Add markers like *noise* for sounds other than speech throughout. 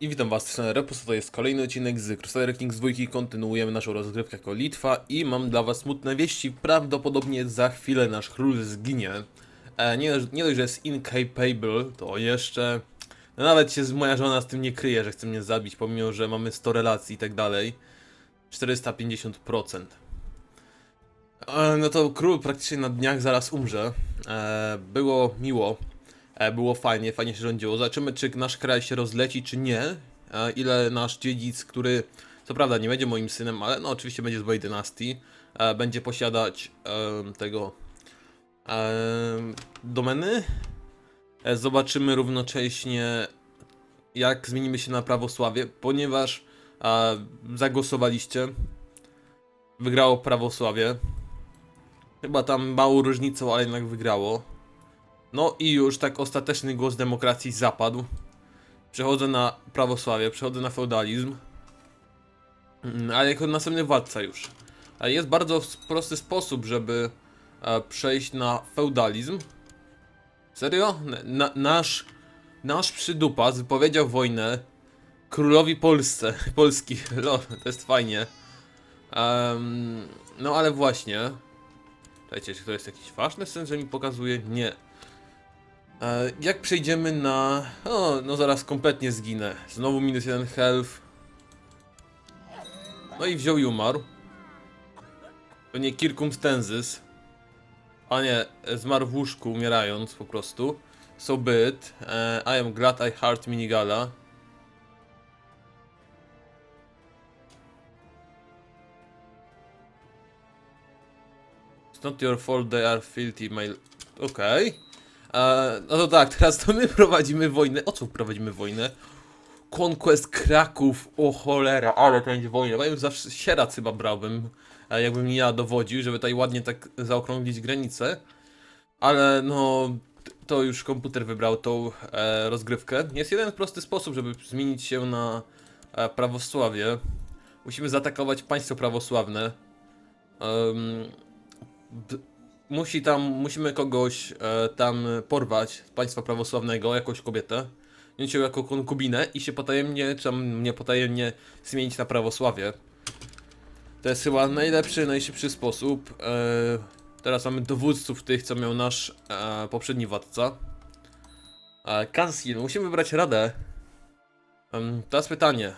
I witam was, strony Repus, to jest kolejny odcinek z Crusader Kings 2, kontynuujemy naszą rozgrywkę jako Litwa i mam dla was smutne wieści, prawdopodobnie za chwilę nasz król zginie. E, nie, nie dość, że jest incapable, to jeszcze... No nawet się moja żona z tym nie kryje, że chce mnie zabić, pomimo, że mamy 100 relacji i tak dalej. 450%. E, no to król praktycznie na dniach zaraz umrze. E, było miło, Było fajnie, fajnie się rządziło. Zobaczymy, czy nasz kraj się rozleci, czy nie. E, Ile nasz dziedzic, który co prawda nie będzie moim synem, ale no oczywiście będzie z mojej dynastii, e, będzie posiadać tego domeny. E, Zobaczymy równocześnie, jak zmienimy się na prawosławie, ponieważ e, zagłosowaliście. Wygrało prawosławie. Chyba tam małą różnicą, ale jednak wygrało. No i już tak ostateczny głos demokracji zapadł. Przechodzę na prawosławie, przechodzę na feudalizm. Mm, Ale jako następny władca już. A jest bardzo prosty sposób, żeby e, przejść na feudalizm. Serio? Na, nasz, nasz przydupas wypowiedział wojnę królowi Polsce, *laughs* Polski. Lol, to jest fajnie. Em, no ale właśnie. Czekajcie, czy to jest jakiś ważny sens, że mi pokazuje? Nie. E, Jak przejdziemy na... O, no zaraz kompletnie zginę. Znowu minus jeden health. No i wziął i umarł. To nie circumstances. A nie, zmarł w łóżku, umierając po prostu. So be. E, I am glad I heart minigala. It's not your fault they are filthy, my... Okej. No to tak, teraz to my prowadzimy wojnę. O co prowadzimy wojnę? Conquest Kraków, o cholera, ale to będzie wojna. Ja już zawsze sierat chyba brałbym, jakbym ja dowodził, żeby tutaj ładnie tak zaokrąglić granicę. Ale no, to już komputer wybrał tą e, rozgrywkę. Jest jeden prosty sposób, żeby zmienić się na e, prawosławie. Musimy zaatakować państwo prawosławne. B- musi tam, musimy kogoś e, tam porwać z państwa prawosławnego, jakąś kobietę, wziąć ją jako konkubinę i się potajemnie, czy tam nie potajemnie zmienić na prawosławie. To jest chyba najlepszy, najszybszy sposób. E, teraz mamy dowódców tych, co miał nasz e, poprzedni władca. E, musimy wybrać radę. Um, teraz pytanie.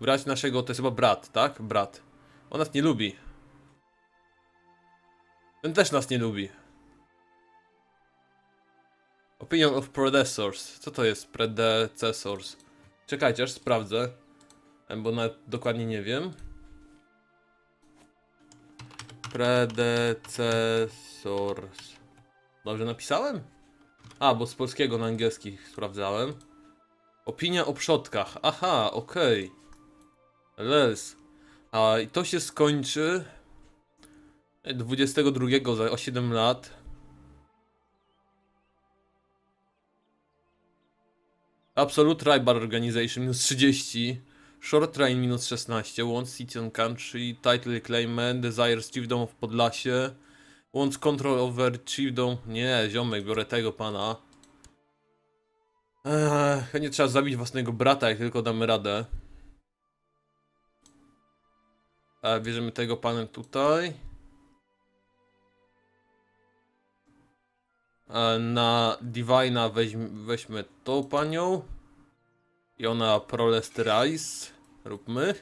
Brać naszego, to jest chyba brat, tak? Brat. On nas nie lubi. Ten też nas nie lubi. Opinion of predecessors. Co to jest predecessors? Czekajcie, aż sprawdzę. Bo nawet dokładnie nie wiem. Predecessors. Dobrze napisałem? A, bo z polskiego na angielski sprawdzałem. Opinia o przodkach. Aha, okej. Les. A i to się skończy 22 za o 7 lat. Absolute Tribal Organization minus 30. Short Train minus 16. Wants City on Country. Title Claimant. Desires Chiefdom of Podlasie. Wants Control over Chiefdom. Nie, ziomek, biorę tego pana. Eee, nie trzeba zabić własnego brata, jak tylko damy radę. E, bierzemy tego panem tutaj. Na Divina weźmy, weźmy tą panią. I ona Prolesterize. Róbmy.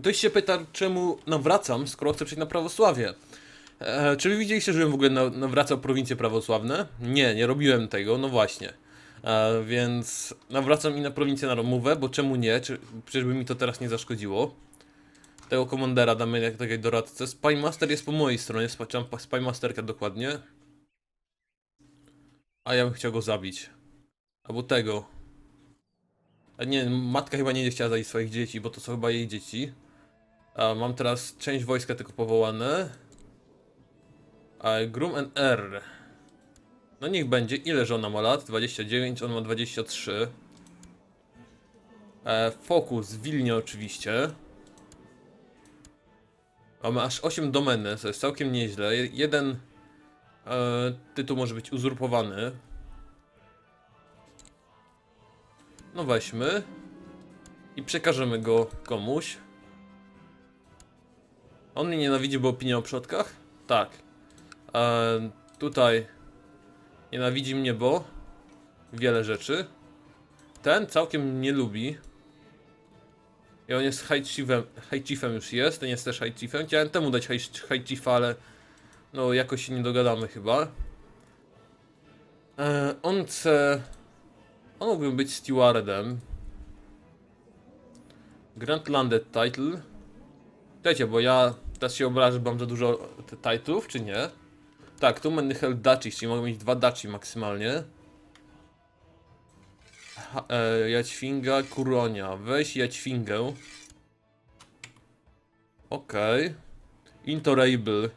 Ktoś się pyta, czemu nawracam, skoro chcę przejść na prawosławie. E, czy wy widzieliście, żebym w ogóle na, nawracał prowincje prawosławne? Nie, nie robiłem tego, no właśnie. E, więc nawracam i na prowincję narodową, bo czemu nie? Czy, przecież by mi to teraz nie zaszkodziło. Tego komandera damy jak takiej doradcę. Spymaster jest po mojej stronie, spaczam Spymasterkę dokładnie. A ja bym chciał go zabić. Albo tego. A nie, matka chyba nie chciała zabić swoich dzieci, bo to są chyba jej dzieci. A mam teraz część wojska tylko powołane. A Grum and R. No niech będzie. Ile żona ma lat? 29, on ma 23. E, Fokus Wilnie oczywiście. Mamy aż 8 domeny, co jest całkiem nieźle. Je- Jeden tytuł może być uzurpowany. No weźmy. I przekażemy go komuś. On mnie nienawidzi, bo opinia o przodkach? Tak. E, tutaj nienawidzi mnie, bo wiele rzeczy. Ten całkiem nie lubi. I on jest high chiefem, high chiefem już jest, ten jest też high chiefem. Chciałem temu dać high, ale no jakoś się nie dogadamy chyba. E, on chce... On mógłby być stewardem. Grand Landed Title. Wiecie, bo ja teraz się obrażę, mam za dużo t- title'ów, czy nie? Tak, tu będę held duchy, czyli mogę mieć dwa duchy maksymalnie. Ha, e, Kuronia. Weź Jaćwingę. Okej. Okay. Intorable.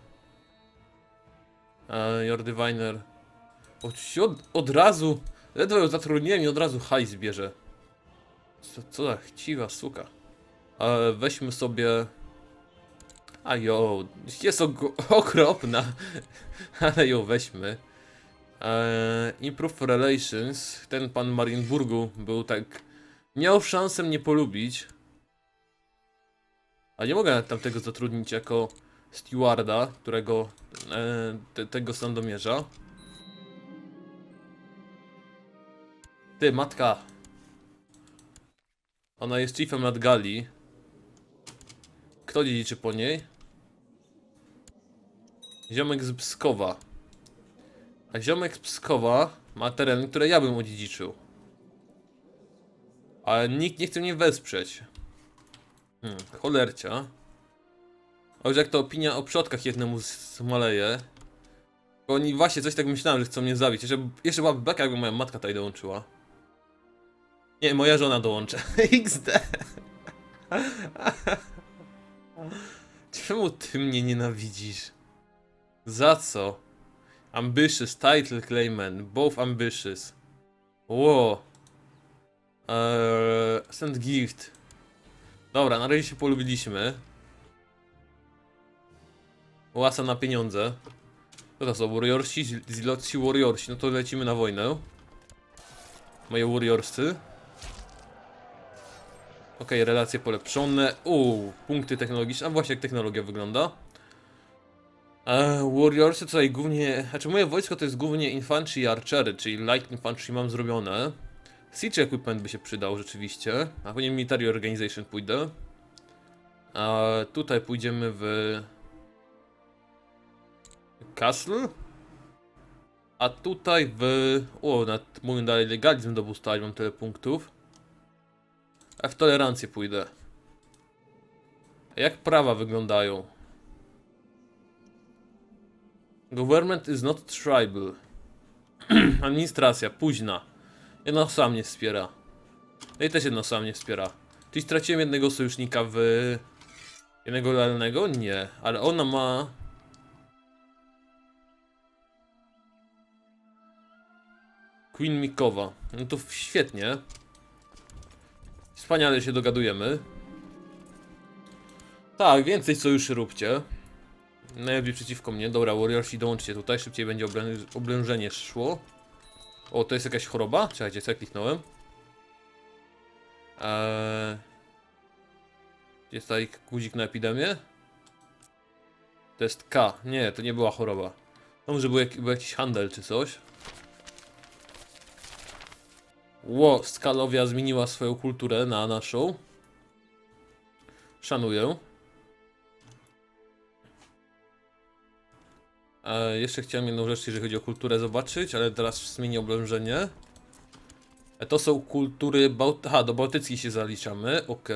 Your Diviner. Oczywiście od, od razu, ledwo ją zatrudniłem i od razu hajs bierze. Co, co za chciwa suka. E, weźmy sobie... A jo, jest okropna, *laughs* ale ją weźmy. E, improve Relations, ten pan Marienburgu był tak... Miał szansę mnie polubić. A nie mogę tamtego zatrudnić jako stewarda, którego... E, te, tego sandomierza. Ty, matka. Ona jest chiefem nad Gali. Kto dziedziczy po niej? Ziomek z Pskowa. A ziomek z Pskowa ma tereny, które ja bym odziedziczył. Ale nikt nie chce mnie wesprzeć. Hmm, cholercia. Już jak to opinia o przodkach jednemu zmaleje. Bo oni właśnie coś tak myślałem, że chcą mnie zabić. Jeszcze, jeszcze byłaby beka, jakby moja matka tutaj dołączyła. Nie, moja żona dołączy. *laughs* XD. *laughs* Czemu ty mnie nienawidzisz? Za co? Ambitious, title claimant, both ambitious. Wow. Eee, send gift. Dobra, na razie się polubiliśmy. Łasa na pieniądze. To to są warriorsi, zilotsi warriorsi. No to lecimy na wojnę. Moje warriorsy. Okej, relacje polepszone. Uuu, punkty technologiczne. A właśnie jak technologia wygląda. E, Warriorsy tutaj głównie... Znaczy moje wojsko to jest głównie infantry i archery, czyli light infantry mam zrobione. Siege equipment by się przydał rzeczywiście. A później military organization pójdę. A tutaj pójdziemy w... Castle. A tutaj w... O, nad mówiąc dalej legalizm do ustalić, mam tyle punktów. A w tolerancję pójdę. Jak prawa wyglądają? Government is not tribal. *clears throat* Administracja, późna. Jedna osoba mnie wspiera. No i też jedna osoba mnie wspiera. Czyli straciłem jednego sojusznika w... Jednego realnego? Nie. Ale ona ma... Queen Mikowa. No to świetnie. Wspaniale się dogadujemy. Tak, więcej sojuszy róbcie. Najlepiej przeciwko mnie. Dobra, Warriorsi dołączcie tutaj, szybciej będzie oblę oblężenie szło. O, to jest jakaś choroba? Czekajcie, co ja kliknąłem? Eee... Jest tutaj guzik na epidemię? To jest K. Nie, to nie była choroba. Może był, jak, był jakiś handel czy coś. Ło, Skalowia zmieniła swoją kulturę na naszą. Szanuję. E, jeszcze chciałem jedną rzecz, jeżeli chodzi o kulturę, zobaczyć, ale teraz zmienię oblężenie. E, to są kultury. Bałt Aha, do bałtyckich się zaliczamy, ok.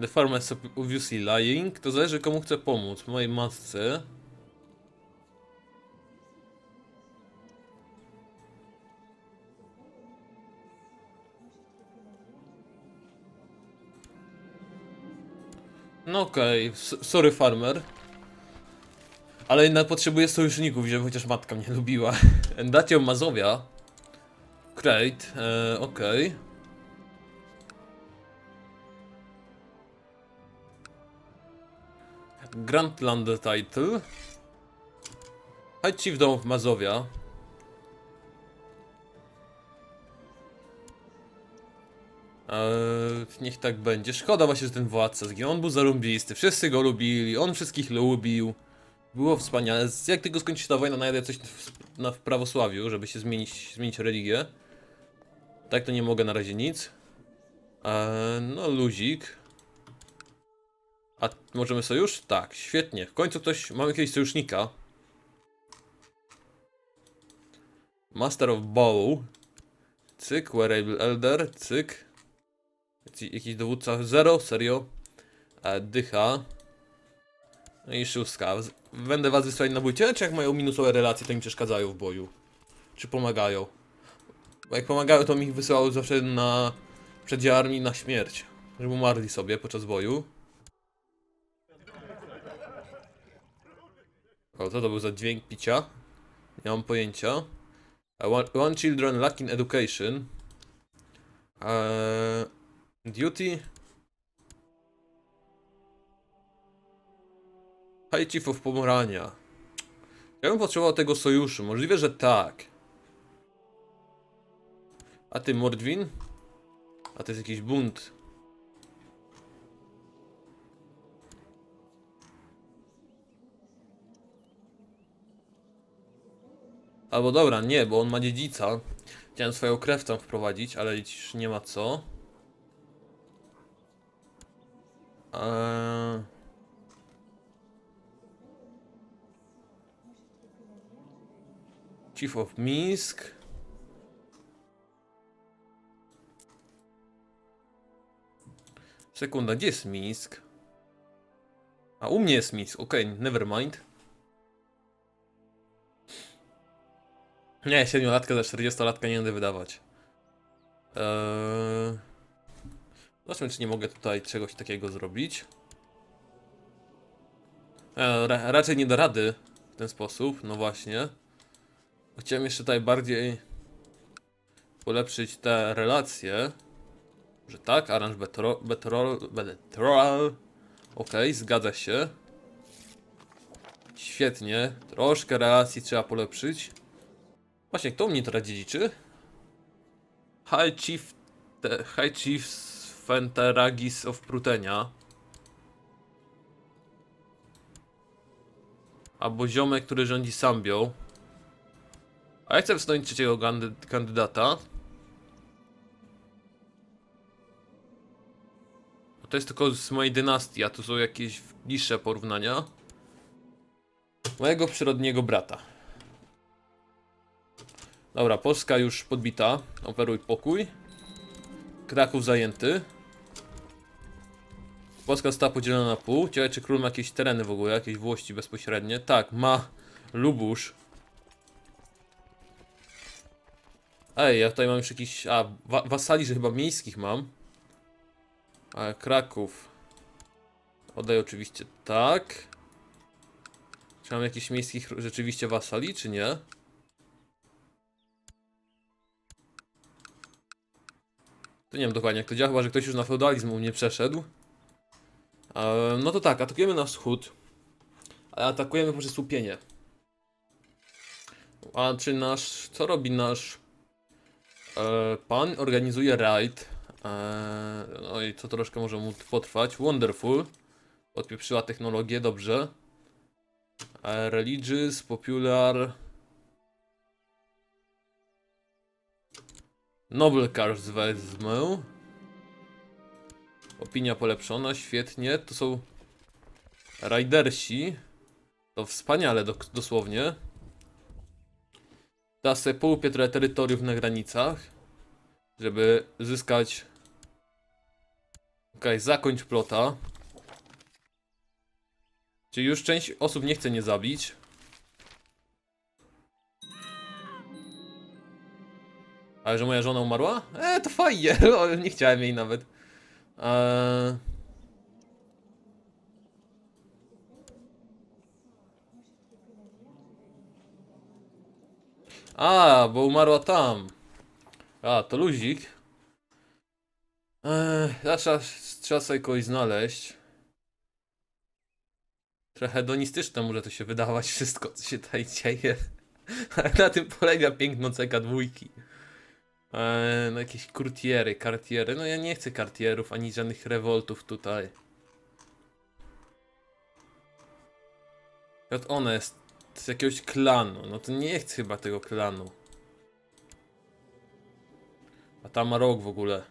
The farmer is obviously lying. To zależy, komu chcę pomóc. Mojej matce. No okej, S- sorry farmer. Ale jednak potrzebuję sojuszników, żeby chociaż matka mnie *laughs* lubiła. Endatio Mazowia. Great, e, okej. Grand Land Title. High Chiefdom Mazowia. Eee, niech tak będzie. Szkoda właśnie, że ten władca zginął. On był zarąbisty, wszyscy go lubili, on wszystkich lubił. Było wspaniale. Jak tylko skończy się ta wojna, najdę coś w, na, w prawosławiu, żeby się zmienić, zmienić religię. Tak to nie mogę na razie nic. Eee, no luzik. A możemy sojusz? Tak, świetnie. W końcu ktoś, mamy jakiegoś sojusznika. Master of Bow. Cyk, Wearable Elder, cyk. Jakiś- dowódca, zero, serio. E, dycha. No i szóstka. Będę was wysłać na bój. Czy jak mają minusowe relacje, to im przeszkadzają w boju. Czy pomagają. Bo jak pomagają, to mi ich wysyłał zawsze na przedzie armii na śmierć. Żeby umarli sobie podczas boju. O, co to był za dźwięk picia? Nie mam pojęcia. Uh, One, one children lacking education. Eee, duty. Of Pomorania. Ja bym potrzebował tego sojuszu. Możliwe, że tak. A ty Mordwin? A to jest jakiś bunt. Albo dobra, nie, bo on ma dziedzica. Chciałem swoją krew tam wprowadzić, ale już nie ma co. Eee... Chief of Minsk. Sekunda, gdzie jest Minsk? A u mnie jest Minsk, okej, never mind. Nie, 7-latka za 40-latka nie będę wydawać. Eee... Zobaczmy, czy nie mogę tutaj czegoś takiego zrobić. Eee, ra raczej nie da rady w ten sposób, no właśnie. Chciałem jeszcze tutaj bardziej polepszyć te relacje. Że tak, aranż betrol, betrol. Okej, zgadza się. Świetnie, troszkę relacji trzeba polepszyć. Właśnie, kto mnie teraz dziedziczy? High Chief... Te, High Chief Fenteragis of Prutenia. Albo ziomek, który rządzi Sambią. A ja chcę wstąpić trzeciego kandydata. To jest tylko z mojej dynastii, a tu są jakieś bliższe porównania. Mojego przyrodniego brata. Dobra, Polska już podbita. Operuj pokój. Kraków zajęty. Polska została podzielona na pół. Ciekawe, czy król ma jakieś tereny w ogóle, jakieś włości bezpośrednie. Tak, ma Lubusz. Ej, ja tutaj mam już jakiś... A, wa wasali, że chyba miejskich mam. A, Kraków. Oddaję oczywiście tak. Czy mam jakichś miejskich rzeczywiście wasali, czy nie? To nie wiem dokładnie jak to działa, chyba że ktoś już na feudalizm u mnie przeszedł. Eee, no to tak, atakujemy na wschód. Ale atakujemy poprzez słupienie. A czy nasz... co robi nasz... E, pan organizuje raid. E, no i to troszkę może mu potrwać. Wonderful. Odpieprzyła technologię, dobrze. E, religious, popular... Noble Cars wezmę. Opinia polepszona, świetnie. To są Ridersi. To wspaniale do, dosłownie. Teraz sobie połupię trochę terytoriów na granicach. Żeby zyskać... Okej, zakończ plota. Czyli już część osób nie chce nie zabić. Ale że moja żona umarła? E, to fajnie, *laughs* nie chciałem jej nawet. Eee... A, bo umarła tam. A, to luzik. Eee, trzeba, trzeba sobie kogoś znaleźć. Trochę hedonistyczne może to się wydawać wszystko, co się tutaj dzieje. Ale *laughs* na tym polega piękno CK2. Eee, no jakieś kurtiery, kartiery. No ja nie chcę kartierów, ani żadnych rewoltów tutaj. Jak ona jest z jakiegoś klanu, no to nie chcę chyba tego klanu. A tam rok w ogóle.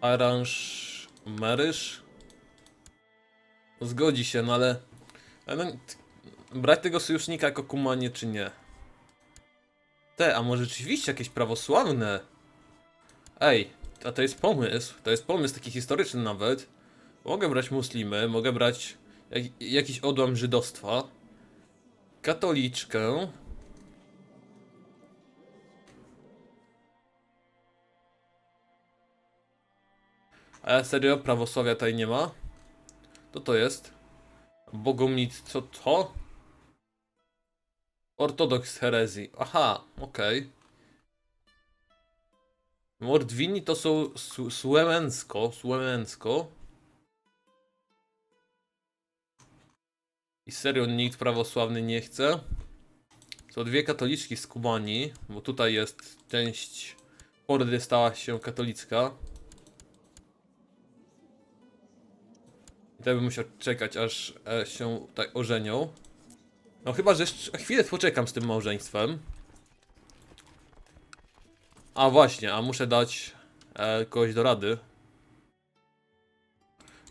Aranż Marysz? No Zgodzi się, no ale... no, brać tego sojusznika jako kumanie czy nie? Te, a może rzeczywiście jakieś prawosławne? Ej, a to jest pomysł, to jest pomysł taki historyczny nawet. Mogę brać muslimy, mogę brać jak, jakiś odłam żydostwa. Katoliczkę. Ale serio, prawosławia tutaj nie ma? To to jest? Bogomnic, co to? Ortodoks herezji. Aha, okej. Mordwini to są su Słemensko. I serio nikt prawosławny nie chce. Są dwie katoliczki z Kubani, bo tutaj jest część hordy stała się katolicka. I tak bym musiał czekać, aż e, się tak ożenią. No chyba, że jeszcze chwilę poczekam z tym małżeństwem. A właśnie, a muszę dać e, kogoś do rady.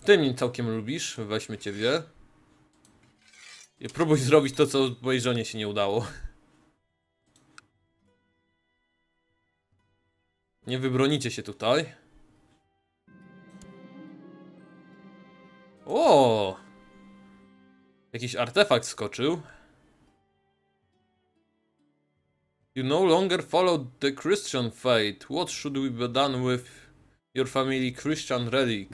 Ty mnie całkiem lubisz, weźmy ciebie. I próbuj zrobić to, co mojej żonie się nie udało. Nie wybronicie się tutaj. O! Jakiś artefakt skoczył. You no longer follow the Christian faith. What should we be done with your family Christian relic?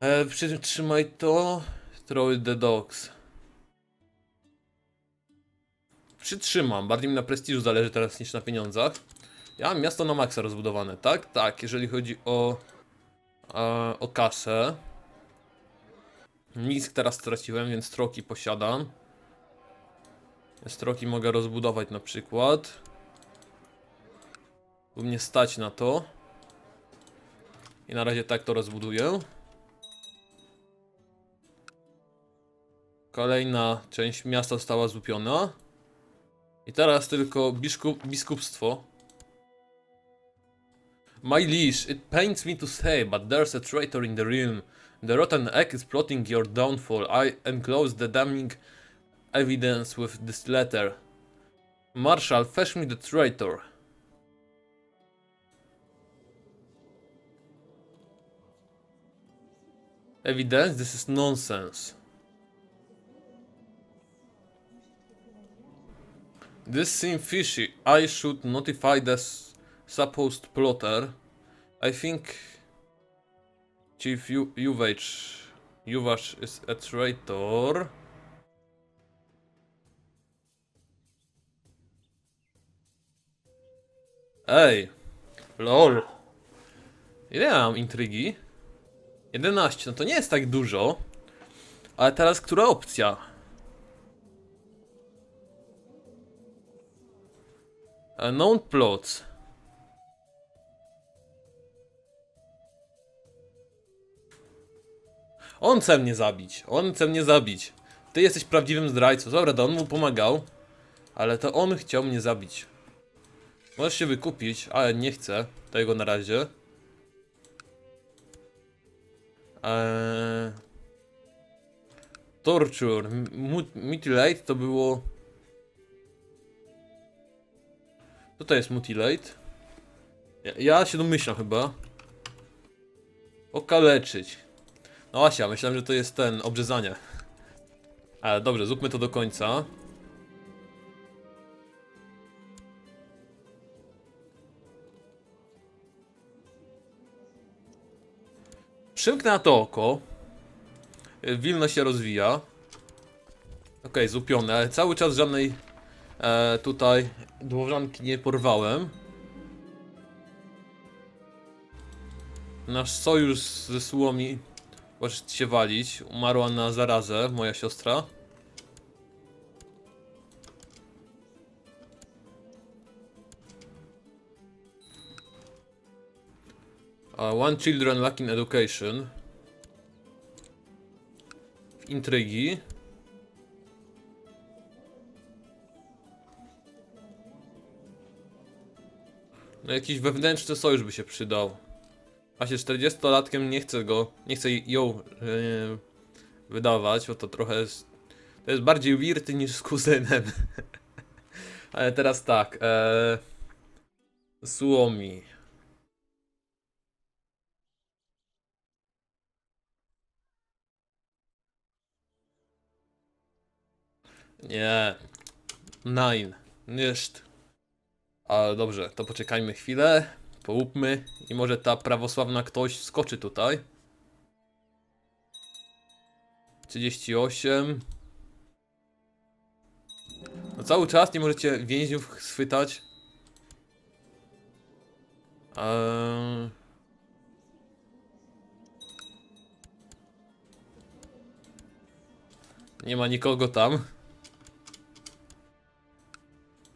E, przytrzymaj to. Throw the dogs. Przytrzymam. Bardziej mi na prestiżu zależy teraz niż na pieniądzach. Ja mam miasto na maksa rozbudowane, tak? Tak, jeżeli chodzi o, e, o kasę. Nic teraz straciłem, więc troki posiadam. Stroki mogę rozbudować na przykład. Bo mnie stać na to. I na razie tak to rozbuduję. Kolejna część miasta została złupiona. I teraz tylko biskup, biskupstwo. My liege, it pains me to say, but there's a traitor in the realm. The rotten egg is plotting your downfall. I enclose the damning evidence with this letter. Marshal, fetch me the traitor. Evidence? This is nonsense. This seems fishy. I should notify the supposed plotter. I think Chief Ju- Juvage Juvash is a traitor. Ej, lol. Ile mam intrygi? 11, no to nie jest tak dużo. Ale teraz która opcja? A Known plots. On chce mnie zabić, on chce mnie zabić. Ty jesteś prawdziwym zdrajcą. Dobra, to on mu pomagał. Ale to on chciał mnie zabić. Możesz się wykupić, ale nie chcę tego na razie. Eee... Torture. Mu- Mutilate to było... To jest mutilate? Ja, ja się domyślam chyba. Okaleczyć. No właśnie, myślałem, że to jest ten, obrzezanie. Ale dobrze, zróbmy to do końca. Przymknę na to oko. Wilno się rozwija. Okej, zupione, cały czas żadnej e, tutaj dłożanki nie porwałem. Nasz sojusz ze Słomi Możesz się walić. Umarła na zarazę, moja siostra. Uh, one children lacking education. Intrygi. No jakiś wewnętrzny sojusz by się przydał. Się 40-latkiem nie chcę go, nie chcę ją yy, wydawać, bo to trochę jest, to jest bardziej wirty niż z kuzynem. *laughs* Ale teraz tak, ee, Suomi. Nie. Nine. Niszt. Ale dobrze, to poczekajmy chwilę. Połupmy i może ta prawosławna ktoś skoczy tutaj. 38. No cały czas nie możecie więźniów schwytać. Eee... Nie ma nikogo tam.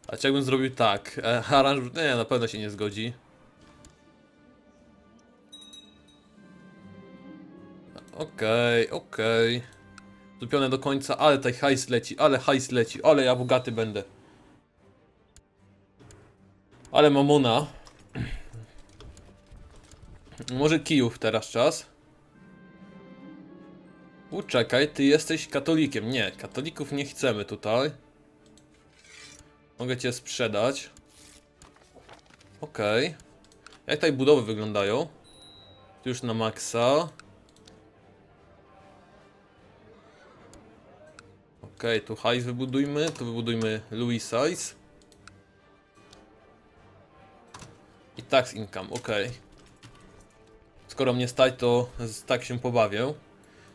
A czy jakbym zrobił tak? E, aranż... Nie, na pewno się nie zgodzi. Okej, okej. Zupione do końca, ale tutaj hajs leci, ale hajs leci, ale ja bogaty będę. Ale mamona. Może kijów teraz czas. Uczekaj, ty jesteś katolikiem. Nie, katolików nie chcemy tutaj. Mogę cię sprzedać. Okej. Jak tutaj budowy wyglądają? Już na maksa. Okej, tu hajs wybudujmy, tu wybudujmy Louis size. I tax income, okej. Skoro mnie stać, to tak się pobawię.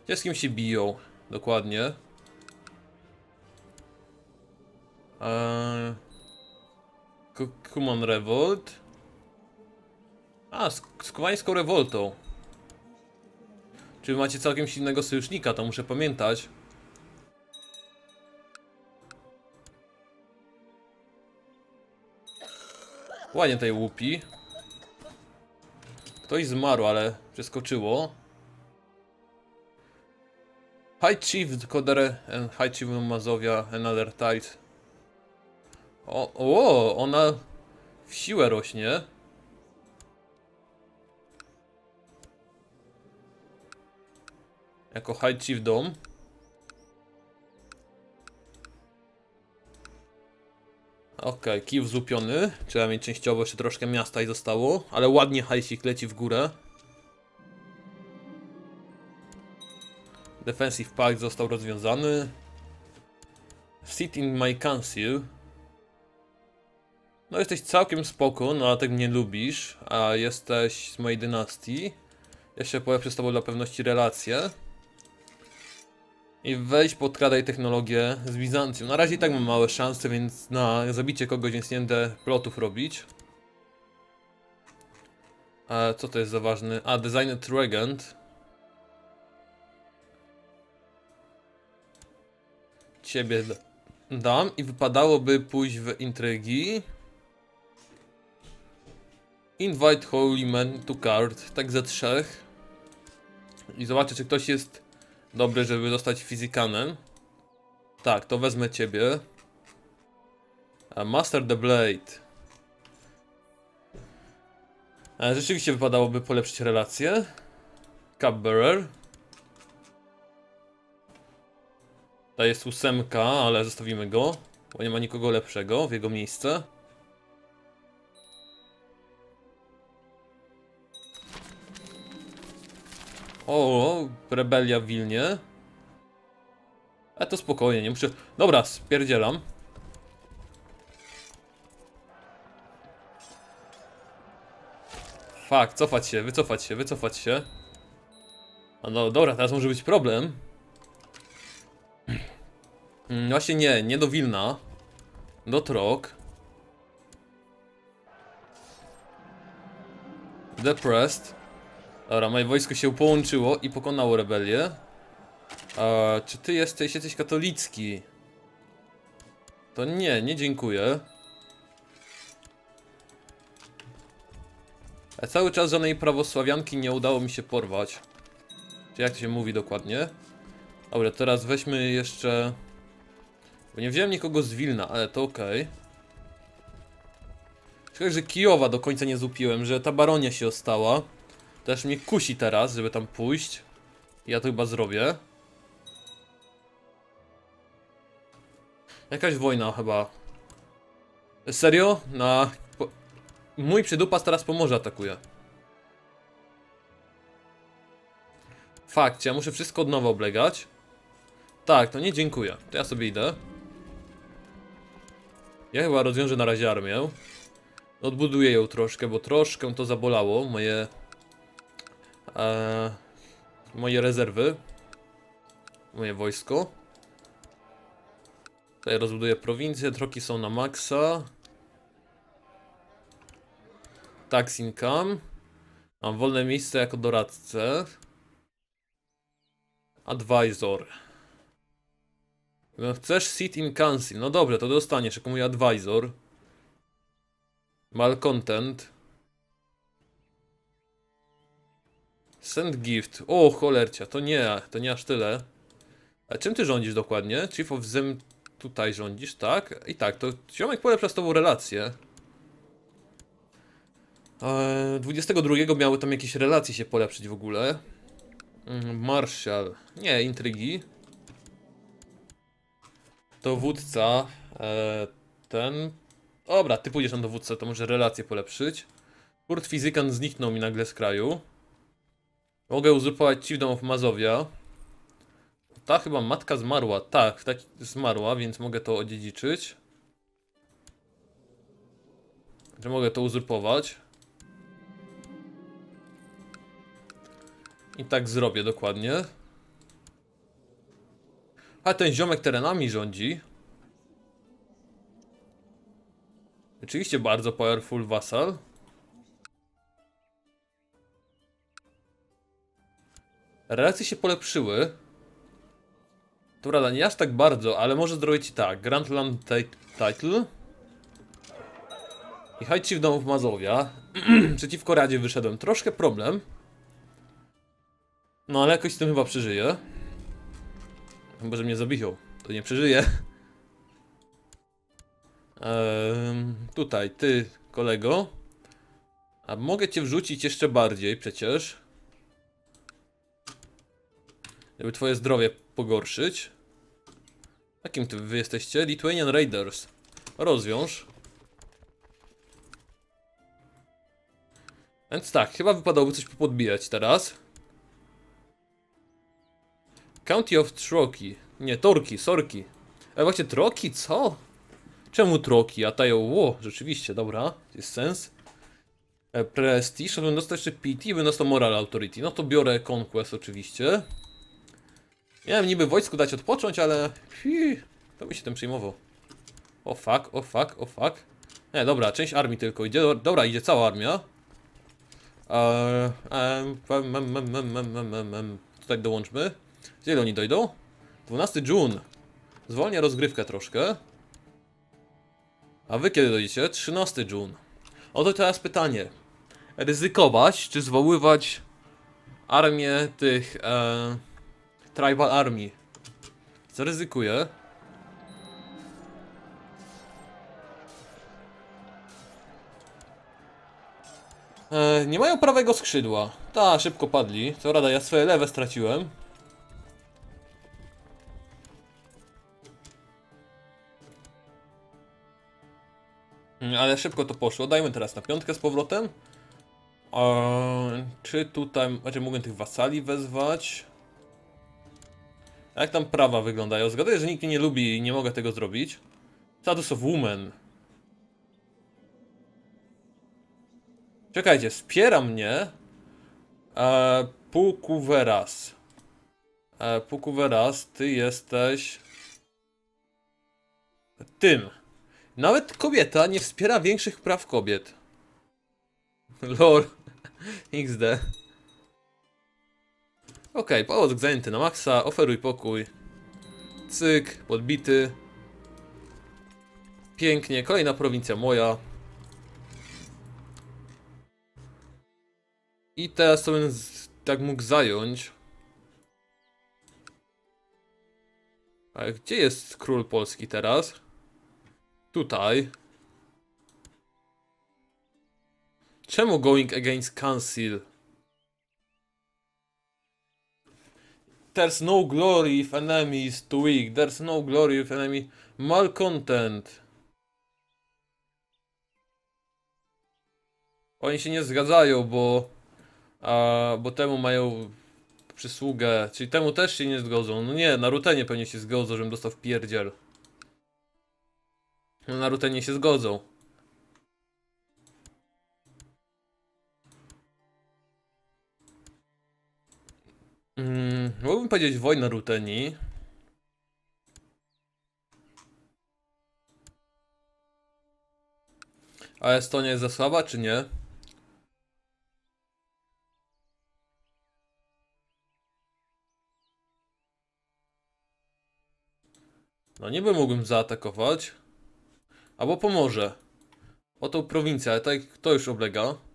Gdzie z kim się biją? Dokładnie. Eee, Ku- Kumon Revolt. A, z, z kubańską rewoltą. Czy macie całkiem silnego sojusznika, to muszę pamiętać. Ładnie tutaj łupi. Ktoś zmarł, ale przeskoczyło. High Chief Kodere and High Chief Mazowia Another Tide. O, o, ona w siłę rośnie. Jako High Chief Dom. Okej, Kijów złupiony. Trzeba mieć częściowo jeszcze troszkę miasta i zostało. Ale ładnie hajsik leci w górę. Defensive Pact został rozwiązany. Sit in my council. No jesteś całkiem spoko, no ale tak mnie lubisz, a jesteś z mojej dynastii. Jeszcze polepszę z tobą dla pewności relacje. I weź podkradaj technologię z Bizancjum. Na razie i tak mam małe szanse, więc na zabicie kogoś nie będę plotów robić. A co to jest za ważny? A, Designed Regent. Ciebie dam i wypadałoby pójść w intrygi. Invite Holy Man to card, tak ze trzech. I zobaczę, czy ktoś jest dobry, żeby dostać Fizikanem. Tak, to wezmę ciebie. A Master the Blade. E, Rzeczywiście wypadałoby polepszyć relacje. Cupbearer. To jest ósemka, ale zostawimy go, bo nie ma nikogo lepszego w jego miejsce. O, rebelia w Wilnie. A to spokojnie, nie muszę... Dobra, spierdzielam. Fak, cofać się, wycofać się, wycofać się. A no dobra, teraz może być problem. Mm, Właśnie nie, nie do Wilna. Do Trok. Depressed. Dobra, moje wojsko się połączyło i pokonało rebelię. A, czy ty jesteś, jesteś katolicki? To nie, nie dziękuję. A cały czas żadnej prawosławianki nie udało mi się porwać. Czy jak to się mówi dokładnie? Dobra, teraz weźmy jeszcze... Bo nie wziąłem nikogo z Wilna, ale to okej. Szkoda, że Kijowa do końca nie zupiłem, że ta baronia się ostała. Też mnie kusi teraz, żeby tam pójść. Ja to chyba zrobię. Jakaś wojna chyba. Serio? Na... Po... Mój przydupas teraz Pomorze atakuje. Fakcie, ja muszę wszystko od nowa oblegać. Tak, to nie dziękuję. To ja sobie idę. Ja chyba rozwiążę na razie armię. Odbuduję ją troszkę, bo troszkę to zabolało. Moje... E, moje rezerwy. Moje wojsko. Tutaj rozbuduję prowincję, troki są na maksa. Tax income. Mam wolne miejsce jako doradcę. Advisor. No, chcesz sit in council. No dobrze, to dostaniesz jako mój advisor. Malcontent. Send gift. O, cholercia, to nie, to nie aż tyle. A czym ty rządzisz dokładnie? Chief of Zem tutaj rządzisz, tak? I tak, to ziomek polepsza z tobą relacje. Eee, 22 miały tam jakieś relacje się polepszyć w ogóle. Mm, Marshall. Nie, intrygi. Dowódca. E, ten. Dobra, ty pójdziesz na dowódcę, to może relacje polepszyć. Kurt Fizykan zniknął mi nagle z kraju. Mogę uzurpować Chiefdom of Mazowia. Ta chyba matka zmarła. Tak, tak zmarła, więc mogę to odziedziczyć. Że mogę to uzurpować. I tak zrobię dokładnie. A ten ziomek terenami rządzi. Oczywiście bardzo powerful vassal. Relacje się polepszyły. To prawda, nie aż tak bardzo, ale może zrobić tak. Grandland Title. I High Chief Domów Mazowia. *clears throat* Przeciwko Radzie wyszedłem. Troszkę problem. No ale jakoś z tym chyba przeżyję. Chyba, że mnie zabiją. To nie przeżyję. *laughs* Tutaj, ty, kolego. A mogę cię wrzucić jeszcze bardziej przecież. Żeby twoje zdrowie pogorszyć. Jakim ty wy jesteście? Lithuanian Raiders. Rozwiąż. Więc tak, chyba wypadałoby coś podbijać teraz. County of Troki. Nie, Torki, Sorki. Ale właśnie Troki, co? Czemu Troki? A tają, ło, rzeczywiście, dobra, jest sens. E, Prestige, żebym dostał jeszcze PT i bym dostał Moral Authority. No to biorę Conquest oczywiście. Miałem niby wojsku dać odpocząć, ale... To by się tym przejmował. O fuck, o fuck, o fuck. Nie, dobra, część armii tylko idzie. Dobra, idzie cała armia. Tutaj dołączmy. Gdzie oni dojdą? 12 June. Zwolnię rozgrywkę troszkę. A wy kiedy dojdziecie? 13 June. Oto teraz pytanie. Ryzykować, czy zwoływać armię tych e, Tribal Army? Co ryzykuję? E, nie mają prawego skrzydła. Ta, szybko padli. Co rada, ja swoje lewe straciłem. Mm, Ale szybko to poszło. Dajmy teraz na piątkę z powrotem. Eee, czy tutaj... Znaczy mogę tych wasali wezwać? Jak tam prawa wyglądają? Zgaduję, że nikt mnie nie lubi i nie mogę tego zrobić. Status of Woman. Czekajcie, wspiera mnie eee, Pukuveras. Pukuveras, ty jesteś... Tym. Nawet kobieta nie wspiera większych praw kobiet. *laughs* Lol. *laughs* XD. Okej, pałac zajęty na maksa, oferuj pokój. Cyk, podbity. Pięknie, kolejna prowincja moja. I teraz to bym tak mógł zająć. Ale gdzie jest król polski teraz? Tutaj. Czemu going against council? There's no glory if enemy is too weak. There's no glory if enemy malcontent. Oni się nie zgadzają, bo a, bo temu mają przysługę, czyli temu też się nie zgodzą. No nie, na Rutenie pewnie się zgodzą, żebym dostał pierdziel. No na Rutenie się zgodzą. Mm, mógłbym powiedzieć wojna Ruteni. A Estonia jest za słaba, czy nie? No niby mógłbym zaatakować. Albo pomoże. O tą prowincję, tak kto już oblega?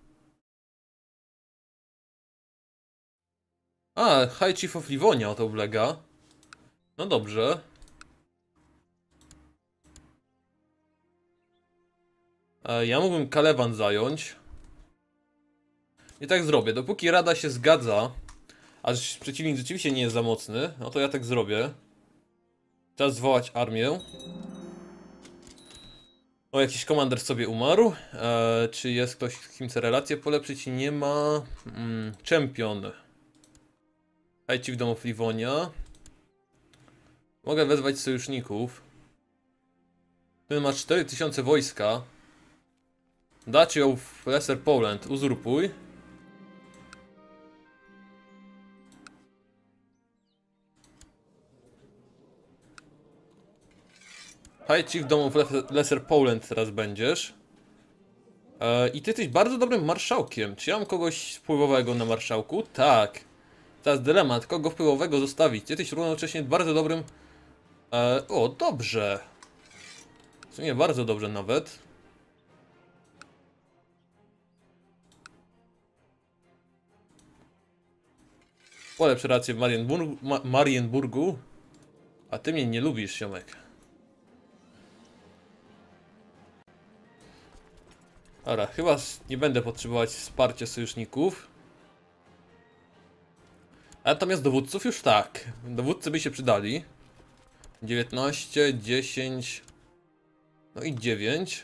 A, High Chief of Livonia to oblega. No dobrze. Ja mógłbym Kalewan zająć. I tak zrobię. Dopóki Rada się zgadza, a przeciwnik rzeczywiście nie jest za mocny, no to ja tak zrobię. Teraz zwołać armię. O, jakiś komander sobie umarł. E, czy jest ktoś, z kim chcę relację polepszyć? Nie ma. Mm, champion. Hajci w domów Livonia. Mogę wezwać sojuszników. Ten ma 4000 wojska. Dać ją w Lesser Poland. Uzurpuj. High Chief domów Lesser- Lesser Poland teraz będziesz. E, I ty jesteś bardzo dobrym marszałkiem. Czy ja mam kogoś wpływowego na marszałku? Tak. Teraz dylemat, kogo wpływowego zostawić. Jesteś równocześnie bardzo dobrym... E, o, dobrze. W sumie bardzo dobrze nawet. Polepsz rację w Marienburgu, Ma Marienburgu. A ty mnie nie lubisz, siomek. Dobra, chyba nie będę potrzebować wsparcia sojuszników. Natomiast dowódców już tak. Dowódcy by się przydali. 19, 10. No i 9.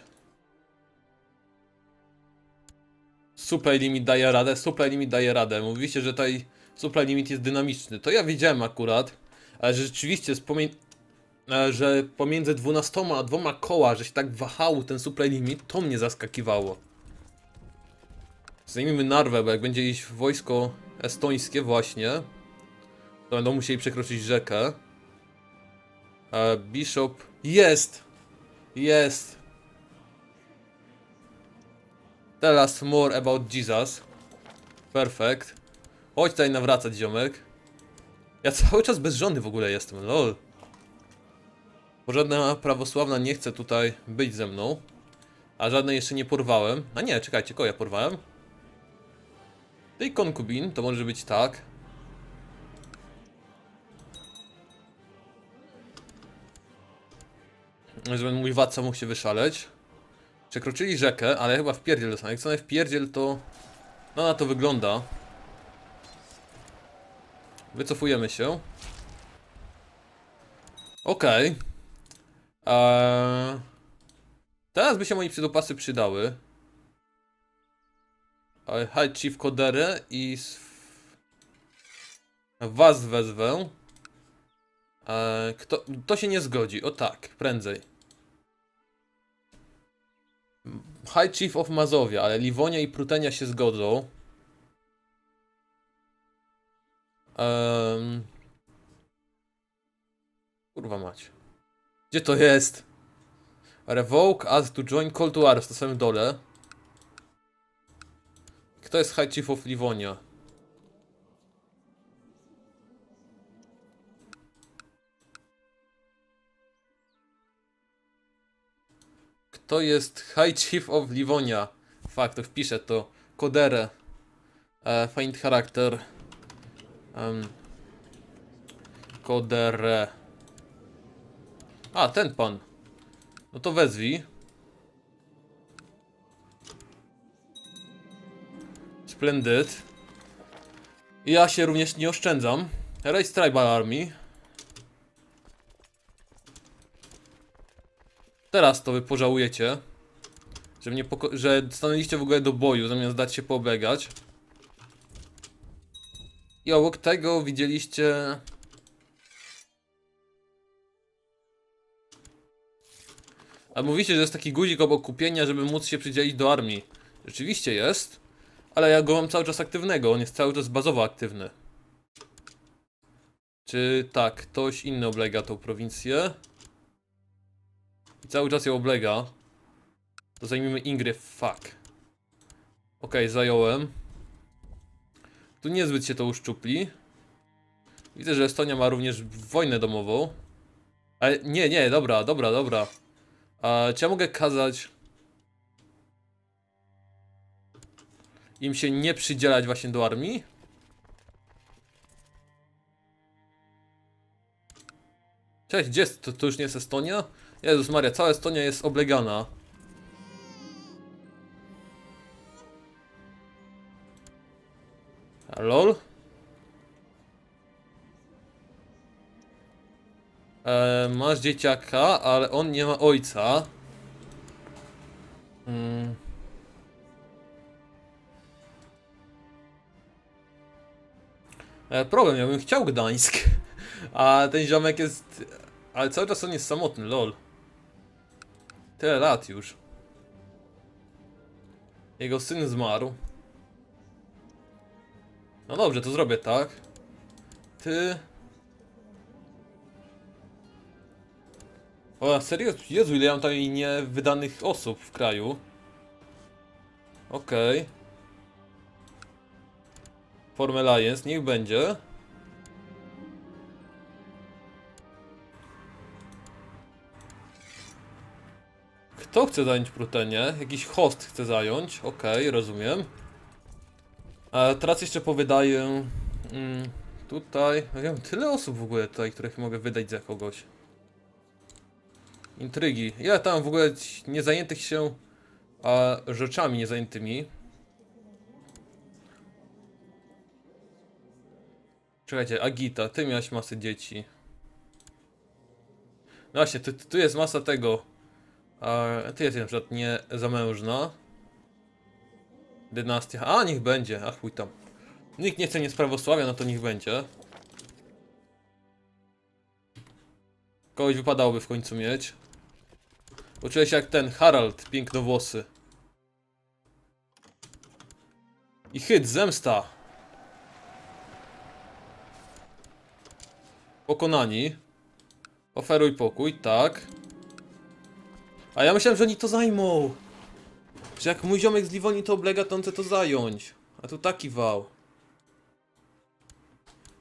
Supply limit daje radę, supply limit daje radę. Mówiliście, że tutaj supply limit jest dynamiczny. To ja wiedziałem akurat, ale że rzeczywiście że pomiędzy 12 a dwoma koła, że się tak wahał ten supply limit, to mnie zaskakiwało. Zajmijmy Narwę, bo jak będzie iść wojsko estońskie właśnie, to będą musieli przekroczyć rzekę. Bishop... Jest! Jest! Tell us more about Jesus. Perfect. Chodź tutaj nawracać, ziomek. Ja cały czas bez żony w ogóle jestem, lol. Bo żadna prawosławna nie chce tutaj być ze mną. A żadnej jeszcze nie porwałem. A nie, czekajcie, kogo ja porwałem? Tej konkubin, to może być tak. Żeby mój władca mógł się wyszaleć. Przekroczyli rzekę, ale chyba w pierdziel dostaną. Jak co w pierdziel to... No na to wygląda. Wycofujemy się. Okej. Eee... Teraz by się moi przydopasy przydały. High Chief Koderę i... Was wezwę. Eee, kto... To się nie zgodzi. O tak, prędzej. High Chief of Mazowia, ale Liwonia i Prutenia się zgodzą. Ehm... Kurwa mać. Gdzie to jest? Revoke as to join Call to Arms na samym dole. Kto jest High Chief of Livonia? Kto jest High Chief of Livonia? Fakt, to wpiszę to. Kodere. E, find charakter. Um. Kodere. A, ten pan. No to wezwij. Splendid. Ja się również nie oszczędzam. Race Tribal Army. Teraz to wy pożałujecie. Że mnie że stanęliście w ogóle do boju, zamiast dać się pooblegać. I obok tego widzieliście... A mówicie, że jest taki guzik obok kupienia, żeby móc się przydzielić do armii. Rzeczywiście jest, ale ja go mam cały czas aktywnego, on jest cały czas bazowo aktywny. Czy tak, ktoś inny oblega tą prowincję? I cały czas ją oblega. To zajmijmy Ingrid, fuck. Okej, zająłem. Tu niezbyt się to uszczupli. Widzę, że Estonia ma również wojnę domową. Ale nie, nie, dobra, dobra, dobra. A czy ja mogę kazać im się nie przydzielać właśnie do armii? Cześć, gdzie jest? To, to już nie jest Estonia? Jezus Maria, cała Estonia jest oblegana. Lol? E, masz dzieciaka, ale on nie ma ojca. Mm. Problem, ja bym chciał Gdańsk. *laughs* A ten ziomek jest... Ale cały czas on jest samotny, lol. Tyle lat już. Jego syn zmarł. No dobrze, to zrobię tak. Ty... O, serio? Jezu, ile ja mam tutaj niewydanych osób w kraju. Okej. Okay. Form Alliance, niech będzie. Kto chce zająć Prutenię? Jakiś host chce zająć. Okej, okay, rozumiem. A teraz jeszcze powydaję... Mm, tutaj... Ja wiem, tyle osób w ogóle tutaj, których mogę wydać za kogoś. Intrygi. Ja tam w ogóle nie zajętych się a, rzeczami niezajętymi. Czekajcie, Agita, ty miałeś masę dzieci. No właśnie, tu, tu jest masa tego. Ty jesteś na przykład nie zamężna. Dynastia. A, niech będzie. Ach, chuj tam. Nikt nie chce nie prawosławia, no to niech będzie. Kogoś wypadałoby w końcu mieć. Poczułeś się jak ten Harald, pięknowłosy. I hit, zemsta. Pokonani. Oferuj pokój, tak. A ja myślałem, że oni to zajmą. Że jak mój ziomek z to oblega, to on chce to zająć. A tu taki wał.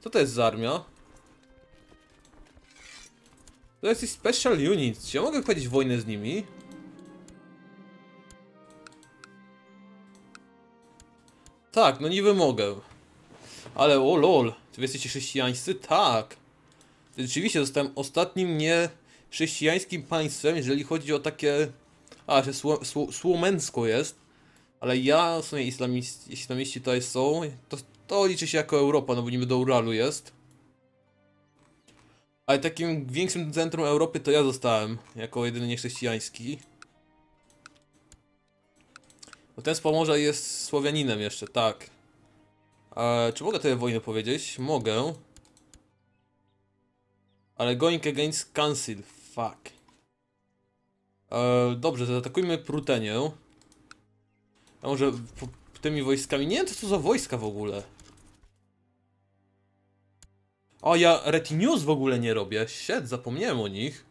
Co to jest za armia? To jest special unit. Czy ja mogę powiedzieć wojnę z nimi? Tak, no niby mogę. Ale o lol, czy wy jesteście chrześcijańscy? Tak. Rzeczywiście zostałem ostatnim nie chrześcijańskim państwem, jeżeli chodzi o takie... A, że sło, sło, słomensko jest. Ale ja, w sumie islamiści, islamiści tutaj są, to, to liczy się jako Europa, no bo niby do Uralu jest. Ale takim większym centrum Europy to ja zostałem, jako jedyny niechrześcijański. Bo ten z Pomorza jest Słowianinem jeszcze, tak. E, czy mogę tę wojnę powiedzieć? Mogę. Ale going against council, fuck. E, dobrze, zaatakujmy Prutenię. A może tymi wojskami? Nie wiem co to za wojska w ogóle. O, ja retinues w ogóle nie robię. Shit, zapomniałem o nich.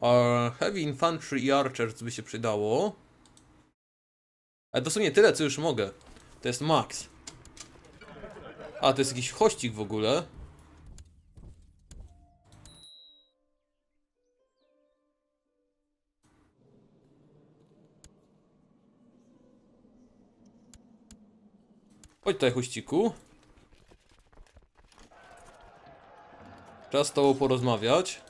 Uh, heavy Infantry i Archers by się przydało. Ale to są nie tyle, co już mogę. To jest max. A, to jest jakiś hościk w ogóle. Chodź tutaj, huściku. Czas z tobą porozmawiać.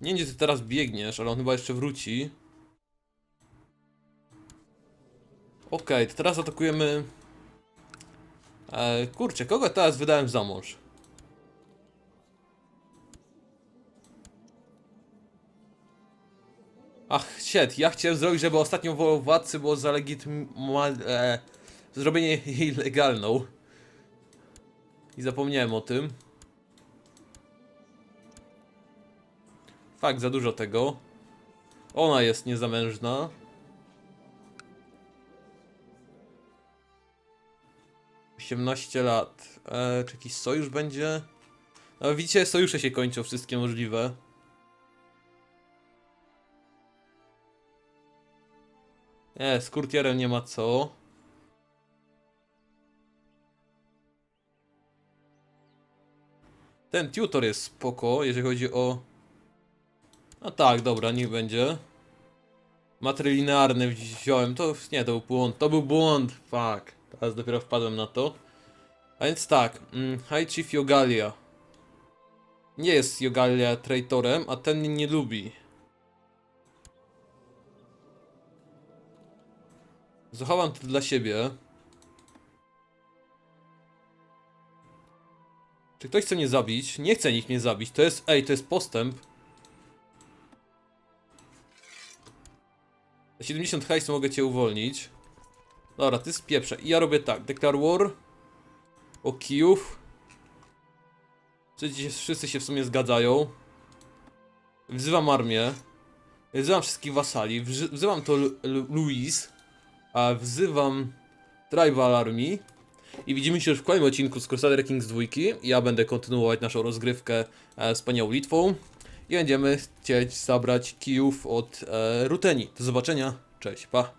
Nie gdzie ty teraz biegniesz, ale on chyba jeszcze wróci. Okej, to teraz atakujemy... E, kurczę, kogo teraz wydałem za mąż? Ach, shit, ja chciałem zrobić, żeby ostatnią wolą władcy było zalegitymować... E, zrobienie jej legalną. I zapomniałem o tym. Fakt, za dużo tego. Ona jest niezamężna. Osiemnaście lat. E, czy jakiś sojusz będzie? No widzicie, sojusze się kończą wszystkie możliwe. Nie, z kurtierem nie ma co. Ten tutor jest spoko, jeżeli chodzi o... No tak, dobra, niech będzie. Matrylinearny wziąłem, to nie, to był błąd, to był błąd, fuck. Teraz dopiero wpadłem na to. A więc tak, mm, High Chief Jogalia. Nie jest Jogalia traitorem, a ten nie lubi. Zachowam to dla siebie. Czy ktoś chce mnie zabić? Nie chce nikt mnie zabić. To jest, ej, to jest postęp. Za 70 hajsu mogę cię uwolnić. Dobra, ty spieprzę. I ja robię tak. Declare war. O kijów. Wszyscy, się w sumie zgadzają. Wzywam armię. Wzywam wszystkich wasali. wzy- Wzywam to Lu- Lu- Louise. A wzywam Tribal Army. I widzimy się już w kolejnym odcinku z Crusader Kings 2. Ja będę kontynuować naszą rozgrywkę e, z panią Litwą. I będziemy chcieć zabrać kijów od e, Ruteni. Do zobaczenia. Cześć, pa.